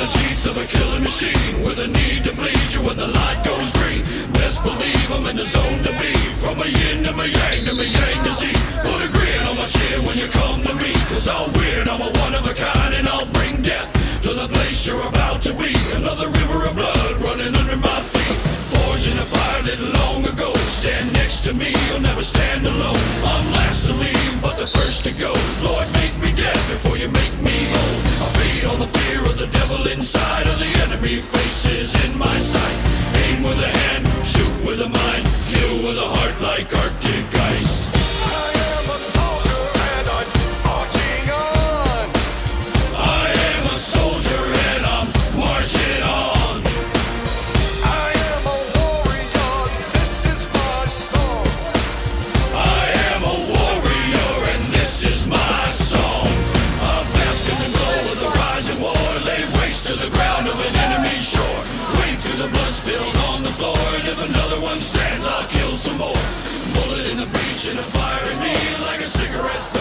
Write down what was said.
a killing machine with a need to bleed you when the light goes green. Best believe I'm in the zone to be. From a yin to my yang to my yang to Z. Put a grin on my chin when you come to me. Cause I'm weird, I'm a one of a kind, and I'll bring death to the place you're about to be. Another river of blood running under my feet. Forged in a fire lit long ago. Stand next to me, you'll never stand alone. I'm last to leave, but the first to go. Lord, make me dead before you make me On the fear of the devil inside of the enemy faces in my sight. Aim with a hand, shoot with a mind, kill with a heart like Arctic if another one stands, I'll kill some more. Bullet in the breech and a fire in me like a cigarette.